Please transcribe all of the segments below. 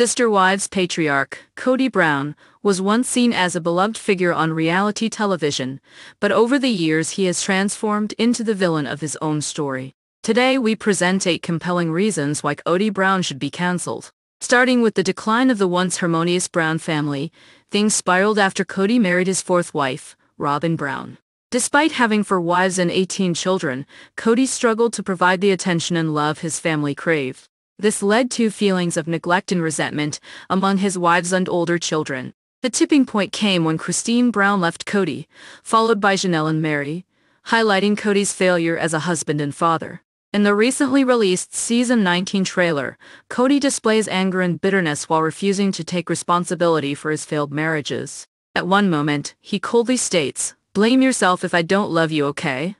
Sister Wives patriarch, Kody Brown, was once seen as a beloved figure on reality television, but over the years he has transformed into the villain of his own story. Today we present eight compelling reasons why Kody Brown should be cancelled. Starting with the decline of the once harmonious Brown family, things spiraled after Kody married his fourth wife, Robyn Brown. Despite having four wives and 18 children, Kody struggled to provide the attention and love his family craved. This led to feelings of neglect and resentment among his wives and older children. The tipping point came when Christine Brown left Kody, followed by Janelle and Meri, highlighting Kody's failure as a husband and father. In the recently released Season 19 trailer, Kody displays anger and bitterness while refusing to take responsibility for his failed marriages. At one moment, he coldly states, Blame yourself if I don't love you, okay?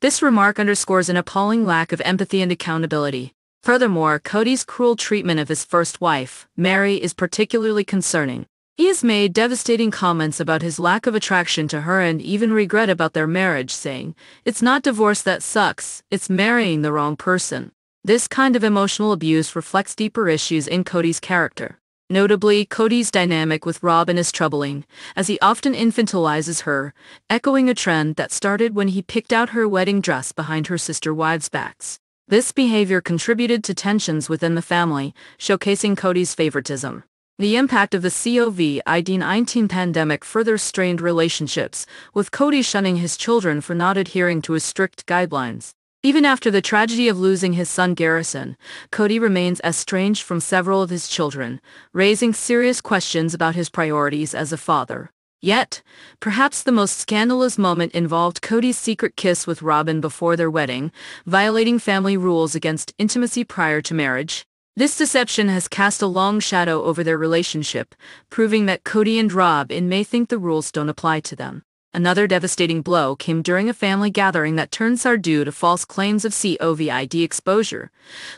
This remark underscores an appalling lack of empathy and accountability. Furthermore, Kody's cruel treatment of his first wife, Meri, is particularly concerning. He has made devastating comments about his lack of attraction to her and even regret about their marriage, saying, It's not divorce that sucks, it's marrying the wrong person. This kind of emotional abuse reflects deeper issues in Kody's character. Notably, Kody's dynamic with Robyn is troubling, as he often infantilizes her, echoing a trend that started when he picked out her wedding dress behind her sister wives' backs. This behavior contributed to tensions within the family, showcasing Kody's favoritism. The impact of the COVID-19 pandemic further strained relationships, with Kody shunning his children for not adhering to his strict guidelines. Even after the tragedy of losing his son Garrison, Kody remains estranged from several of his children, raising serious questions about his priorities as a father. Yet, perhaps the most scandalous moment involved Kody's secret kiss with Robyn before their wedding, violating family rules against intimacy prior to marriage. This deception has cast a long shadow over their relationship, proving that Kody and Robyn may think the rules don't apply to them. Another devastating blow came during a family gathering that turned sour due to false claims of COVID exposure,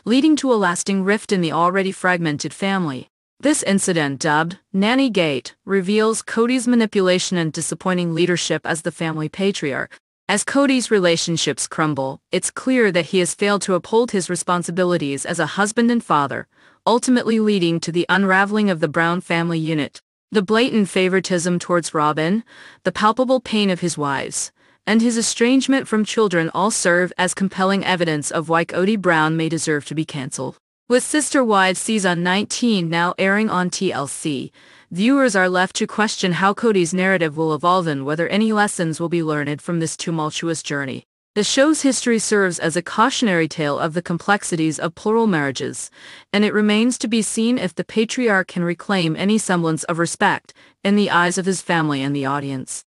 leading to a lasting rift in the already fragmented family. This incident, dubbed Nanny Gate, reveals Kody's manipulation and disappointing leadership as the family patriarch. As Kody's relationships crumble, it's clear that he has failed to uphold his responsibilities as a husband and father, ultimately leading to the unraveling of the Brown family unit. The blatant favoritism towards Robyn, the palpable pain of his wives, and his estrangement from children all serve as compelling evidence of why Kody Brown may deserve to be cancelled. With Sister Wives Season 19 now airing on TLC, viewers are left to question how Kody's narrative will evolve and whether any lessons will be learned from this tumultuous journey. The show's history serves as a cautionary tale of the complexities of plural marriages, and it remains to be seen if the patriarch can reclaim any semblance of respect in the eyes of his family and the audience.